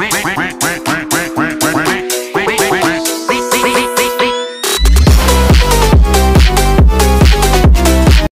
wait, wait.